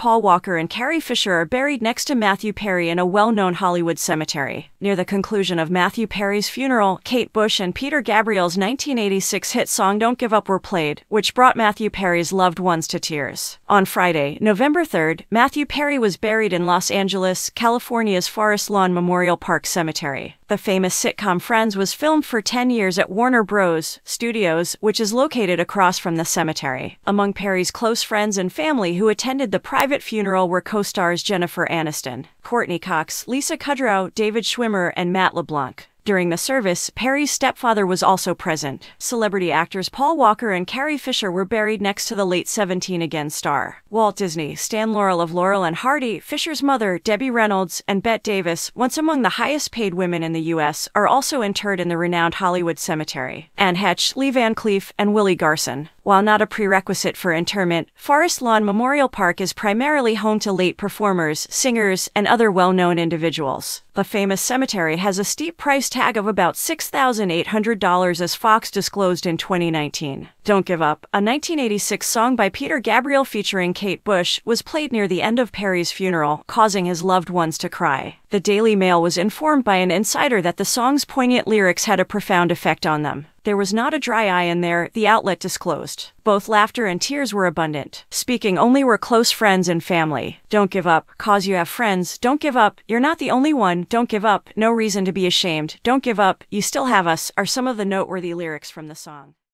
Paul Walker, and Carrie Fisher are buried next to Matthew Perry in a well known Hollywood cemetery. Near the conclusion of Matthew Perry's funeral, Kate Bush and Peter Gabriel's 1986 hit song Don't Give Up were played, which brought Matthew Perry's loved ones to tears. On Friday, November 3rd, Matthew Perry was buried in Los Angeles, California's Forest Lawn Memorial Park Cemetery. The famous sitcom Friends was filmed for 10 years at Warner Bros. Studios, which is located across from the cemetery. Among Perry's close friends and family who attended the private funeral were co stars Jennifer Aniston, Courteney Cox, Lisa Kudrow, David Schwimmer, and Matt LeBlanc. During the service, Perry's stepfather was also present. Celebrity actors Paul Walker and Carrie Fisher were buried next to the late 17 Again star. Walt Disney, Stan Laurel of Laurel and Hardy, Fisher's mother, Debbie Reynolds, and Bette Davis, once among the highest paid women in the U.S., are also interred in the renowned Hollywood Cemetery. Anne Heche, Lee Van Cleef, and Willie Garson. While not a prerequisite for interment, Forest Lawn Memorial Park is primarily home to late performers, singers, and other well known individuals. The famous cemetery has a steep tag of about $6,800 as Fox disclosed in 2019. Don't Give Up, a 1986 song by Peter Gabriel featuring Kate Bush, was played near the end of Perry's funeral, causing his loved ones to cry. The Daily Mail was informed by an insider that the song's poignant lyrics had a profound effect on them. There was not a dry eye in there, the outlet disclosed. Both laughter and tears were abundant. Speaking only were close friends and family. Don't give up, cause you have friends. Don't give up, you're not the only one. Don't give up, no reason to be ashamed. Don't give up, you still have us, are some of the noteworthy lyrics from the song.